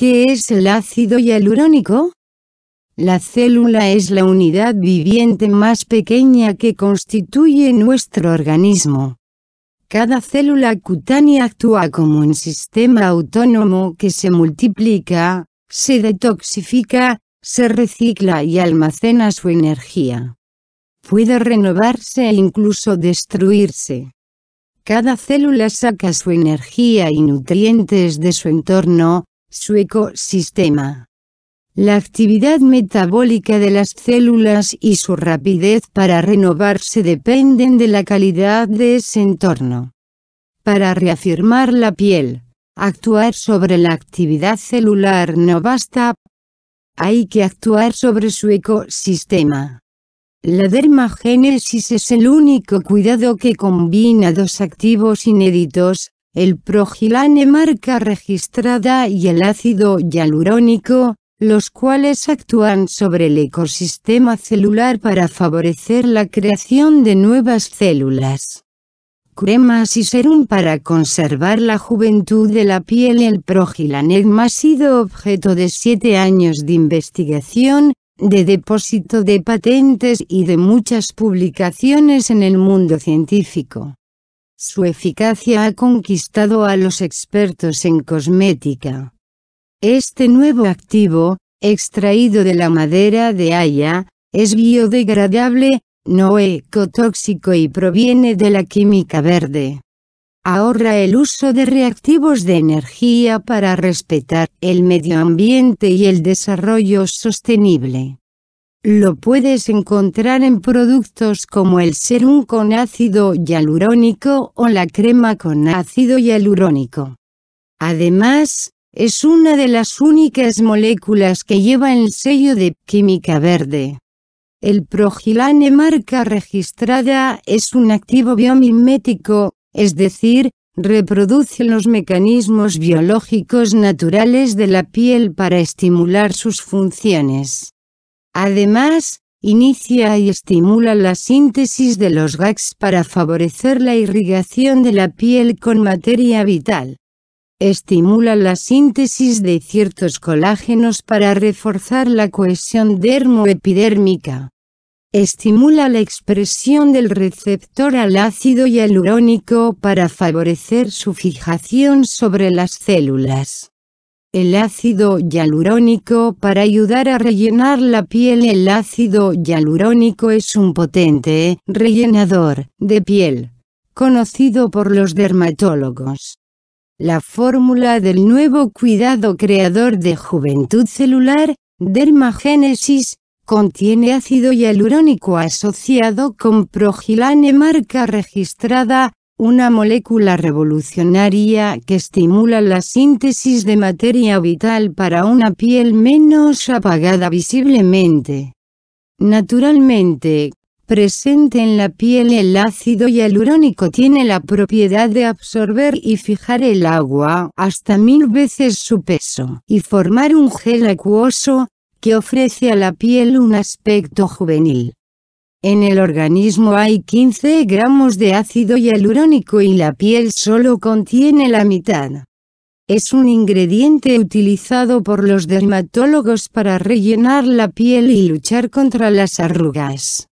¿Qué es el ácido hialurónico? La célula es la unidad viviente más pequeña que constituye nuestro organismo. Cada célula cutánea actúa como un sistema autónomo que se multiplica, se detoxifica, se recicla y almacena su energía. Puede renovarse e incluso destruirse. Cada célula saca su energía y nutrientes de su entorno, su ecosistema. La actividad metabólica de las células y su rapidez para renovarse dependen de la calidad de ese entorno. Para reafirmar la piel, actuar sobre la actividad celular no basta. Hay que actuar sobre su ecosistema. La dermagénesis es el único cuidado que combina dos activos inéditos, el progilane marca registrada y el ácido hialurónico, los cuales actúan sobre el ecosistema celular para favorecer la creación de nuevas células. Cremas y serum para conservar la juventud de la piel El Progilanem ha sido objeto de siete años de investigación, de depósito de patentes y de muchas publicaciones en el mundo científico. Su eficacia ha conquistado a los expertos en cosmética. Este nuevo activo, extraído de la madera de haya, es biodegradable, no ecotóxico y proviene de la química verde. Ahorra el uso de reactivos de energía para respetar el medio ambiente y el desarrollo sostenible. Lo puedes encontrar en productos como el serum con ácido hialurónico o la crema con ácido hialurónico. Además, es una de las únicas moléculas que lleva el sello de química verde. El progilane marca registrada es un activo biomimético, es decir, reproduce los mecanismos biológicos naturales de la piel para estimular sus funciones. Además, inicia y estimula la síntesis de los GAGs para favorecer la irrigación de la piel con materia vital. Estimula la síntesis de ciertos colágenos para reforzar la cohesión dermoepidérmica. Estimula la expresión del receptor al ácido hialurónico para favorecer su fijación sobre las células. El ácido hialurónico para ayudar a rellenar la piel El ácido hialurónico es un potente rellenador de piel, conocido por los dermatólogos. La fórmula del nuevo cuidado creador de juventud celular, Dermagénesis, contiene ácido hialurónico asociado con progilane marca registrada una molécula revolucionaria que estimula la síntesis de materia vital para una piel menos apagada visiblemente. Naturalmente, presente en la piel el ácido hialurónico tiene la propiedad de absorber y fijar el agua hasta mil veces su peso y formar un gel acuoso, que ofrece a la piel un aspecto juvenil. En el organismo hay 15 gramos de ácido hialurónico y la piel solo contiene la mitad. Es un ingrediente utilizado por los dermatólogos para rellenar la piel y luchar contra las arrugas.